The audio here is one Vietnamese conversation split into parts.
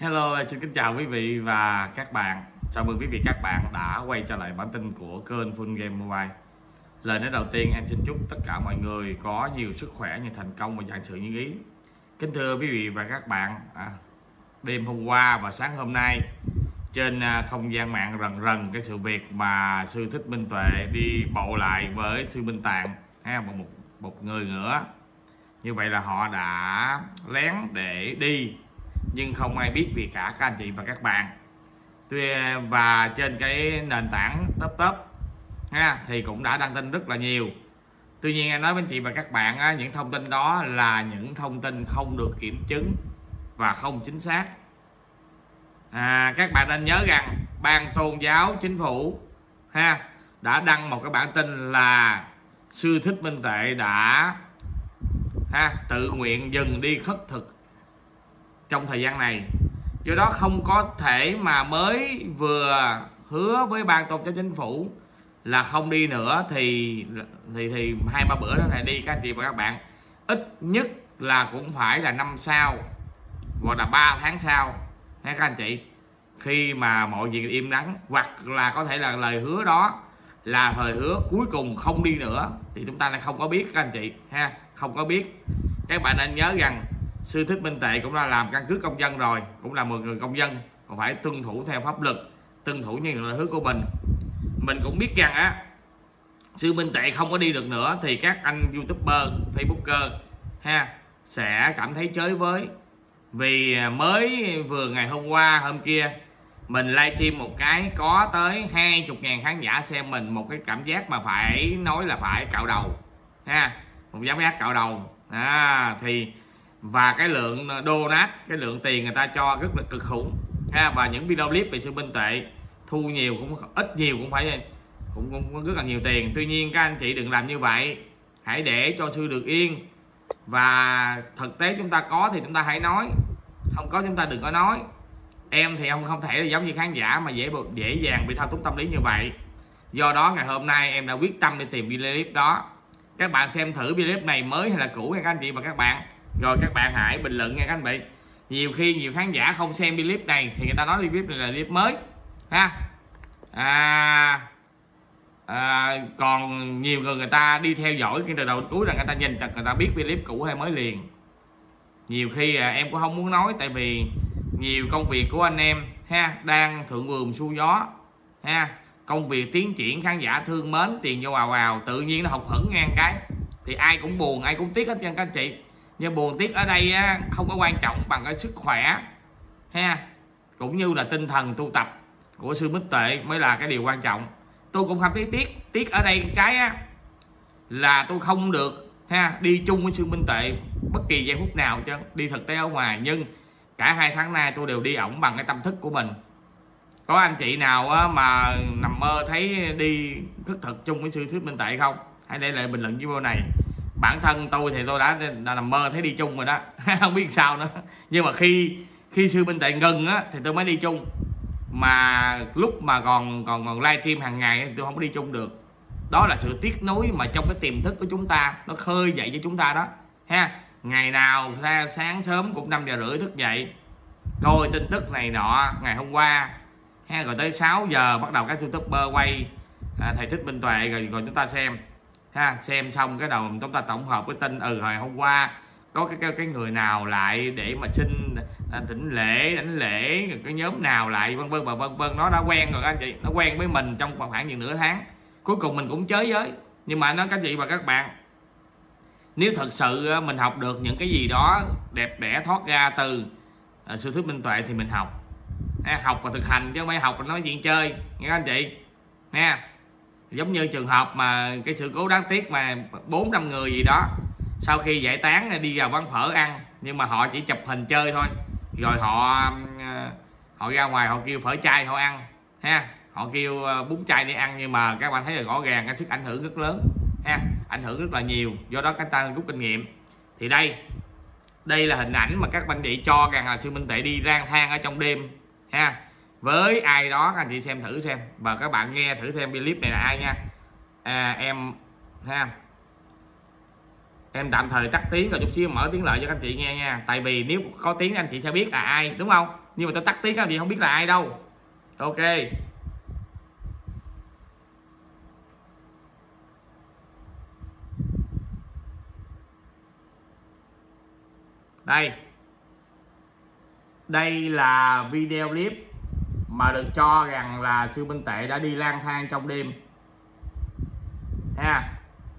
Hello, xin kính chào quý vị và các bạn. Chào mừng quý vị các bạn đã quay trở lại bản tin của kênh Full Game Mobile. Lời nói đầu tiên em xin chúc tất cả mọi người có nhiều sức khỏe, nhiều thành công và dạng sự như ý. Kính thưa quý vị và các bạn, à, đêm hôm qua và sáng hôm nay trên à, không gian mạng rần rần cái sự việc mà sư thích minh tuệ đi bộ lại với sư minh tạng ha một một người nữa như vậy là họ đã lén để đi nhưng không ai biết vì cả các anh chị và các bạn. Tuy và trên cái nền tảng top top ha thì cũng đã đăng tin rất là nhiều. Tuy nhiên em nói với anh chị và các bạn á, những thông tin đó là những thông tin không được kiểm chứng và không chính xác. À, các bạn nên nhớ rằng ban tôn giáo chính phủ ha đã đăng một cái bản tin là sư thích minh tệ đã ha tự nguyện dừng đi khất thực trong thời gian này. Do đó không có thể mà mới vừa hứa với ban tôn giáo chính phủ là không đi nữa, thì thì thì hai ba bữa đó này đi, các anh chị và các bạn. Ít nhất là cũng phải là năm sau, hoặc là 3 tháng sau nghe các anh chị? Khi mà mọi việc im lắng hoặc là có thể là lời hứa đó là thời hứa cuối cùng không đi nữa, thì chúng ta lại không có biết, các anh chị, ha? Không có biết. Các bạn nên nhớ rằng sư thích minh tệ cũng đã làm căn cước công dân rồi cũng là một người công dân còn phải tuân thủ theo pháp luật tuân thủ những lời hứa của mình. Mình cũng biết rằng á sư minh tệ không có đi được nữa thì các anh youtuber facebooker ha sẽ cảm thấy chới với. Vì mới vừa ngày hôm qua hôm kia mình livestream một cái có tới hai chục ngàn khán giả xem mình một cái cảm giác mà phải nói là phải cạo đầu ha một cảm giác cạo đầu. À, thì và cái lượng ờ, donate cái lượng tiền người ta cho rất là cực khủng ha. Và những video clip về sư minh tệ thu nhiều cũng ít nhiều cũng phải cũng, cũng rất là nhiều tiền. Tuy nhiên các anh chị đừng làm như vậy hãy để cho sư được yên. Và thực tế chúng ta có thì chúng ta hãy nói không có chúng ta đừng có nói. Em thì ông không thể là giống như khán giả mà dễ dễ dàng bị thao túng tâm lý như vậy. Do đó ngày hôm nay em đã quyết tâm đi tìm video clip đó. Các bạn xem thử video clip này mới hay là cũ nha các anh chị và các bạn rồi các bạn hãy bình luận nha các anh chị nhiều khi nhiều khán giả không xem video clip này thì người ta nói video clip này là clip mới ha? À, à, còn nhiều người người ta đi theo dõi khi từ đầu cuối rằng người ta nhìn người ta biết video clip cũ hay mới liền. Nhiều khi à, em cũng không muốn nói tại vì nhiều công việc của anh em ha đang thượng vườn xu gió ha? Công việc tiến triển khán giả thương mến tiền vô ào ào tự nhiên nó học hửng ngang cái. Thì ai cũng buồn ai cũng tiếc hết trơn các anh chị nhưng buồn tiếc ở đây á, không có quan trọng bằng cái sức khỏe ha? Cũng như là tinh thần tu tập của sư mít tệ mới là cái điều quan trọng. Tôi cũng không thấy tiếc tiếc ở đây cái á, là tôi không được ha đi chung với sư minh tệ bất kỳ giây phút nào chứ đi thực tế ở ngoài. Nhưng cả hai tháng nay tôi đều đi ổng bằng cái tâm thức của mình. Có anh chị nào á, mà nằm mơ thấy đi thức thực chung với sư Thích minh tệ không? Hãy để lại bình luận video này bản thân tôi thì tôi đã, đã nằm mơ thấy đi chung rồi đó. Không biết sao nữa. Nhưng mà khi khi sư minh tệ ngừng á thì tôi mới đi chung. Mà lúc mà còn còn còn livestream hàng ngày thì tôi không có đi chung được. Đó là sự tiếc nuối mà trong cái tiềm thức của chúng ta nó khơi dậy cho chúng ta đó. Ha ngày nào sáng sớm cũng 5 giờ rưỡi thức dậy coi tin tức này nọ ngày hôm qua. Ha rồi tới 6 giờ bắt đầu các youtuber quay à, thầy thích minh tuệ rồi rồi chúng ta xem ha xem xong cái đầu chúng ta tổng hợp cái tin ừ hồi hôm qua có cái cái, cái người nào lại để mà xin à, tỉnh lễ đánh lễ cái nhóm nào lại vân vân và vân vân nó đã quen rồi các anh chị nó quen với mình trong khoảng chừng nửa tháng. Cuối cùng mình cũng chới giới. Nhưng mà nó các chị và các bạn nếu thật sự mình học được những cái gì đó đẹp đẽ thoát ra từ sự sư thuyết minh tuệ thì mình học. Học và thực hành chứ không phải học và nói chuyện chơi. Nghe các anh chị? Nha giống như trường hợp mà cái sự cố đáng tiếc mà bốn năm người gì đó, sau khi giải tán ờ, đi vào quán phở ăn, nhưng mà họ chỉ chụp hình chơi thôi. Rồi họ ờ, họ ra ngoài, họ kêu phở chay họ ăn, ha. Họ kêu ờ, bún chay đi ăn, nhưng mà các bạn thấy là rõ ràng cái sức ảnh hưởng rất lớn, ha. Ảnh hưởng rất là nhiều, do đó các ta rút kinh nghiệm. Thì đây đây là hình ảnh mà các anh chị cho rằng là sư minh tệ đi lang thang ở trong đêm, ha với ai đó các anh chị xem thử xem. Và các bạn nghe thử xem clip này là ai nha. À, em ha. Em tạm thời tắt tiếng rồi chút xíu mở tiếng lại cho các anh chị nghe nha. Tại vì nếu có tiếng anh chị sẽ biết là ai đúng không? Nhưng mà tôi tắt tiếng các anh chị không biết là ai đâu. Ok. Đây. Đây là video clip mà được cho rằng là sư minh tệ đã đi lang thang trong đêm. Ha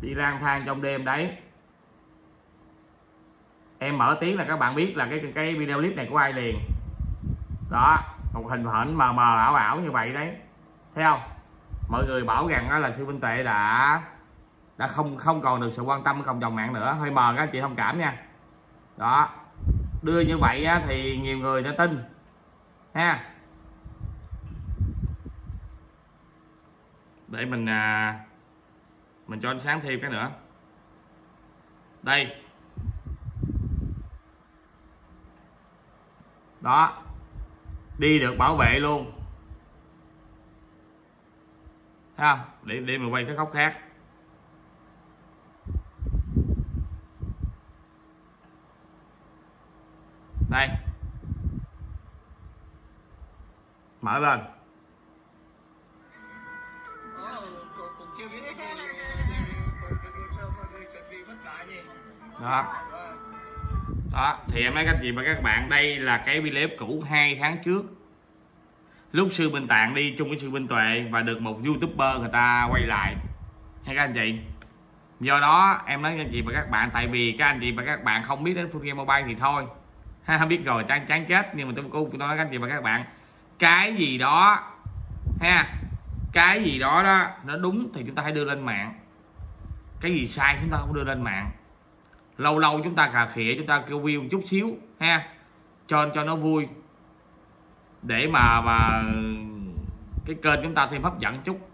đi lang thang trong đêm đấy. Em mở tiếng là các bạn biết là cái cái video clip này của ai liền. Đó một hình ảnh mờ mờ ảo ảo như vậy đấy. Thấy không? Mọi người bảo rằng đó là sư minh tệ đã đã không không còn được sự quan tâm của cộng đồng mạng nữa. Hơi mờ các chị thông cảm nha. Đó đưa như vậy á, thì nhiều người đã tin. Ha để mình à, mình cho ánh sáng thêm cái nữa. Đây. Đó. Đi được bảo vệ luôn. Ha để để mình quay cái góc khác. Đây. Mở lên. Đó. Đó, thì em nói các chị và các bạn, đây là cái video cũ hai tháng trước. Lúc sư Minh Tạng đi chung với sư Minh Tuệ và được một youtuber người ta quay lại. Hay các anh chị? Do đó, em nói các anh chị và các bạn, tại vì các anh chị và các bạn không biết đến phương Game Mobile thì thôi. Ha biết rồi, chán chán chết. Nhưng mà tôi cũng nói các anh chị và các bạn, cái gì đó, ha, cái gì đó đó, nó đúng thì chúng ta hãy đưa lên mạng. Cái gì sai chúng ta không đưa lên mạng lâu lâu chúng ta cà khịa, chúng ta kêu view một chút xíu, ha. Cho cho nó vui. Để mà mà cái kênh chúng ta thêm hấp dẫn chút.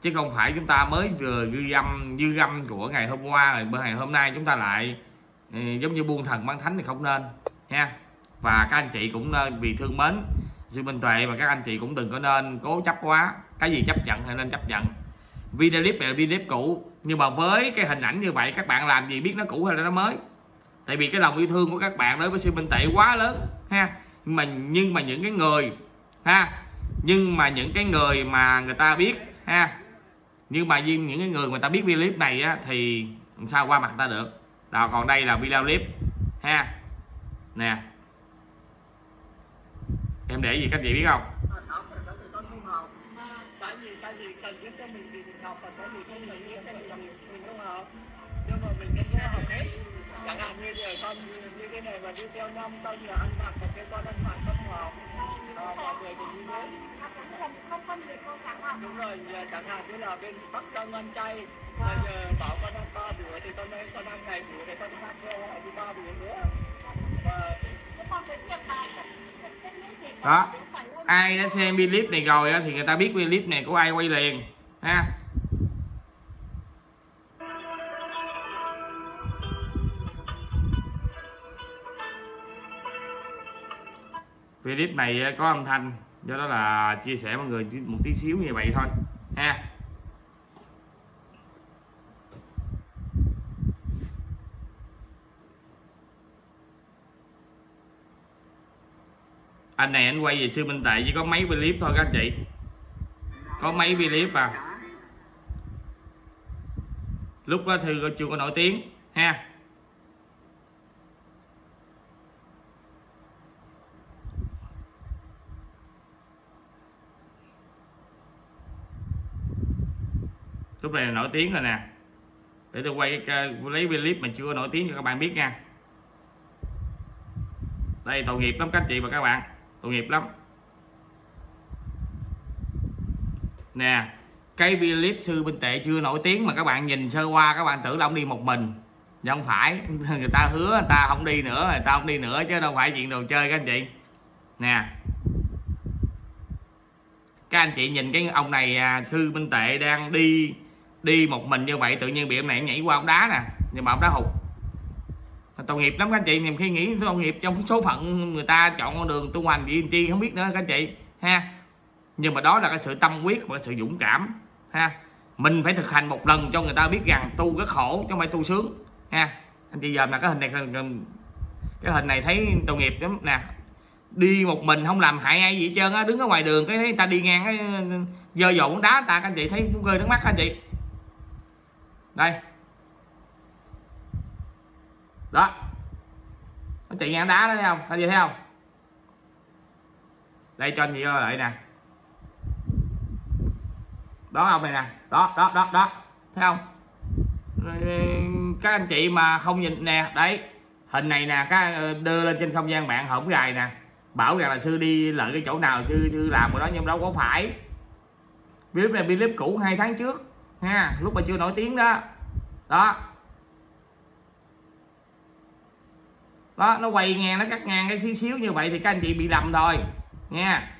Chứ không phải chúng ta mới vừa dư âm dư âm của ngày hôm qua rồi bữa ngày hôm nay chúng ta lại ừ, giống như buôn thần bán thánh thì không nên, ha. Và các anh chị cũng nên, vì thương mến sư Minh Tuệ và các anh chị cũng đừng có nên cố chấp quá. Cái gì chấp nhận thì nên chấp nhận video clip này là video clip cũ. Nhưng mà với cái hình ảnh như vậy các bạn làm gì biết nó cũ hay là nó mới? Tại vì cái lòng yêu thương của các bạn đối với sư minh tệ quá lớn ha? Nhưng mà nhưng mà những cái người ha? Nhưng mà những cái người mà người ta biết ha? Nhưng mà những cái người mà ta biết video clip này á, thì sao qua mặt ta được? Đó còn đây là video clip ha? Nè. Em để gì các chị biết không? Chẳng hạn như giờ con như cái này mà đi theo năm tân là ăn mặc và cái con ăn mặc không hợp à, mọi người cùng như thế. Không phân biệt cô chẳng hạn đúng rồi giờ chẳng hạn như là bên bắc trong ăn chay bây giờ bảo con ăn ba bữa thì con nói con ăn ngày bữa thì con theo họ đi ba bữa nữa. Và mà đó ai đã xem video clip này rồi thì người ta biết video clip này của ai quay liền, ha. Video clip này có âm thanh, do đó là chia sẻ mọi người một tí xíu như vậy thôi ha anh này anh quay về sư minh tệ chỉ có mấy clip thôi các anh chị. Có mấy clip à? Lúc đó thư chưa có nổi tiếng ha? Lúc này là nổi tiếng rồi nè. Để tôi quay cái, lấy clip mà chưa có nổi tiếng cho các bạn biết nha. Đây tội nghiệp lắm các chị và các bạn tội nghiệp lắm. Nè, cái clip sư bên tệ chưa nổi tiếng mà các bạn nhìn sơ qua, các bạn tưởng là ông đi một mình. Nhưng không phải, người ta hứa người ta không đi nữa, người ta không đi nữa chứ đâu phải chuyện đồ chơi các anh chị. Nè. Các anh chị nhìn cái ông này à, sư thư minh tệ đang đi đi một mình như vậy, tự nhiên bị ông này nhảy qua ông đá nè. Nhưng mà ông đá hụt tội nghiệp lắm các anh chị nhiều khi nghĩ tội nghiệp trong số phận người ta, chọn con đường tu hành, đi chi không biết nữa các anh chị, ha. Nhưng mà đó là cái sự tâm quyết và cái sự dũng cảm, ha. Mình phải thực hành một lần cho người ta biết rằng tu rất khổ chứ không phải tu sướng, ha. Anh chị giờ là cái hình này cái hình này thấy tội nghiệp lắm. Nè, đi một mình không làm hại ai gì hết trơn á, đứng ở ngoài đường cái thấy người ta đi ngang cái, dơ dội đá ta, các anh chị thấy cũng rơi nước mắt các anh chị. Đây đó. Nó chạy ngang đá đó, thấy không? Anh chị thấy không? Đây, cho anh chị coi lại nè. Đó, ông này nè. Đó đó đó đó. Thấy không? Các anh chị mà không nhìn, nè, đấy. Hình này nè, các ờ, đưa lên trên không gian mạng hổng gài nè. Bảo rằng là sư đi lợi cái chỗ nào sư sư làm rồi đó, nhưng đâu có phải. Clip này clip cũ hai tháng trước, ha, lúc mà chưa nổi tiếng đó. Đó. Đó, nó quay ngang, nó cắt ngang cái xíu xíu như vậy thì các anh chị bị lầm rồi. Nha.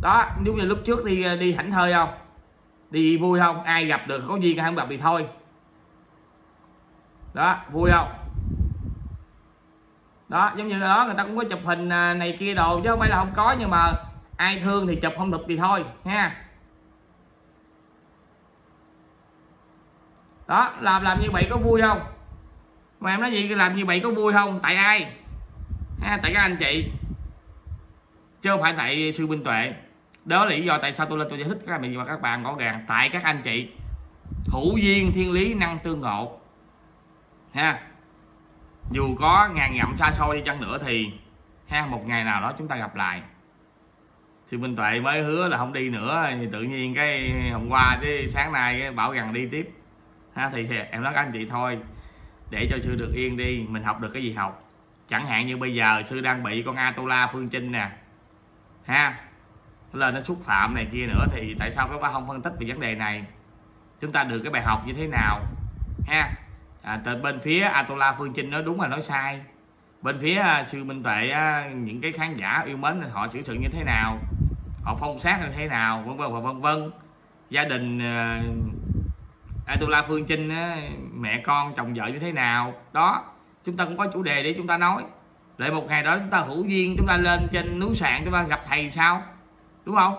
Đó, giống như lúc trước đi đi thảnh thơi không? Đi vui không? Ai gặp được, có duyên không gặp thì thôi. Đó, vui không? Đó, giống như đó, người ta cũng có chụp hình à, này kia đồ, chứ không phải là không có, nhưng mà ai thương thì chụp, không được thì thôi, nha. Đó, làm làm như vậy có vui không? Mà em nói gì làm như vậy có vui không? Tại ai? Ha, tại các anh chị. Chứ không phải tại sư minh tuệ. Đó là lý do tại sao tôi lên tôi giải thích các anh và các bạn rõ ràng. Tại các anh chị hữu duyên thiên lý năng tương ngộ. Ha dù có ngàn dặm xa xôi đi chăng nữa thì ha một ngày nào đó chúng ta gặp lại. Thì Minh Tuệ mới hứa là không đi nữa thì tự nhiên cái hôm qua chứ sáng nay cái bảo rằng đi tiếp. Ha thì, thì em nói các anh chị thôi để cho sư được yên đi mình học được cái gì học? Chẳng hạn như bây giờ sư đang bị con Atola Phương Trinh nè. Ha? Lên nó xúc phạm này kia nữa thì tại sao các bác không phân tích về vấn đề này? Chúng ta được cái bài học như thế nào? Ha? À, từ bên phía Atola Phương Trinh nói đúng là nói sai. Bên phía à, sư Minh Tuệ à, những cái khán giả yêu mến họ xử sự như thế nào? Họ phong sát như thế nào? Vân vân và vân vân. Gia đình à, uh, Atola Phương Trinh á, mẹ con chồng vợ như thế nào? Đó chúng ta cũng có chủ đề để chúng ta nói. Lại một ngày đó chúng ta hữu duyên chúng ta lên trên núi sạn chúng ta gặp thầy sao? Đúng không?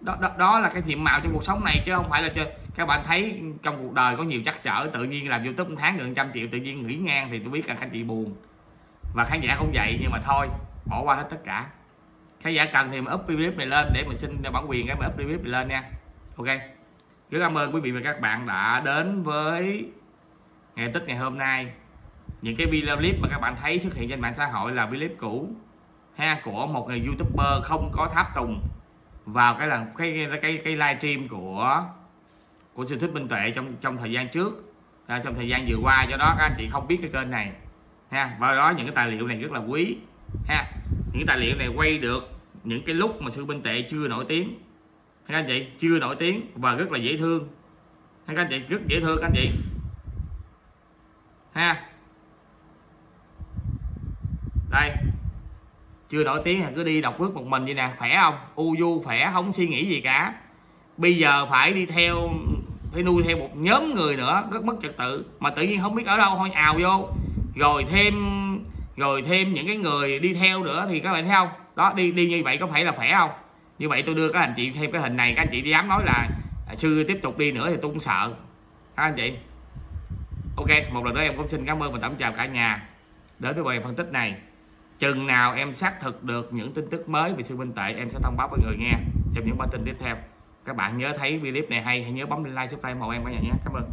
Đó, đó, đó là cái nhiệm mạo trong cuộc sống này chứ không phải là chơi. Các bạn thấy trong cuộc đời có nhiều trắc trở tự nhiên làm youtube một tháng gần trăm triệu tự nhiên nghỉ ngang thì tôi biết là các anh chị buồn. Và khán giả cũng vậy nhưng mà thôi bỏ qua hết tất cả. Khán giả cần thì mình up clip này lên để mình xin bản quyền cái mình up clip này lên nha. Ok rất cảm ơn quý vị và các bạn đã đến với ngày tích ngày hôm nay. Những cái video clip mà các bạn thấy xuất hiện trên mạng xã hội là video clip cũ ha của một người youtuber không có tháp tùng vào cái lần cái cái cái livestream của của sư thích minh tuệ trong trong thời gian trước. À, trong thời gian vừa qua do đó các anh chị không biết cái kênh này ha. Và đó những cái tài liệu này rất là quý ha. Những tài liệu này quay được những cái lúc mà sư minh tuệ chưa nổi tiếng các anh chị chưa nổi tiếng và rất là dễ thương. Các anh chị rất dễ thương các anh chị. Ha? Đây. Chưa nổi tiếng thì cứ đi đọc bước một mình vậy nè. Khỏe không? U du khỏe, không suy nghĩ gì cả. Bây giờ phải đi theo, phải nuôi theo một nhóm người nữa, rất mất trật tự. Mà tự nhiên không biết ở đâu, thôi ào vô. Rồi thêm rồi thêm những cái người đi theo nữa thì các bạn thấy không? Đó, đi đi như vậy có phải là khỏe không? Như vậy tôi đưa các anh chị thêm cái hình này, các anh chị dám nói là sư tiếp tục đi nữa thì tôi cũng sợ. Các anh chị. Ok, một lần nữa em cũng xin cảm ơn và tổng chào cả nhà. Đến với bài phân tích này. Chừng nào em xác thực được những tin tức mới về sư minh tệ em sẽ thông báo với người nghe trong những bản tin tiếp theo. Các bạn nhớ thấy video clip này hay, hãy nhớ bấm like, subscribe hộ em cả nhà nhé. Cảm ơn.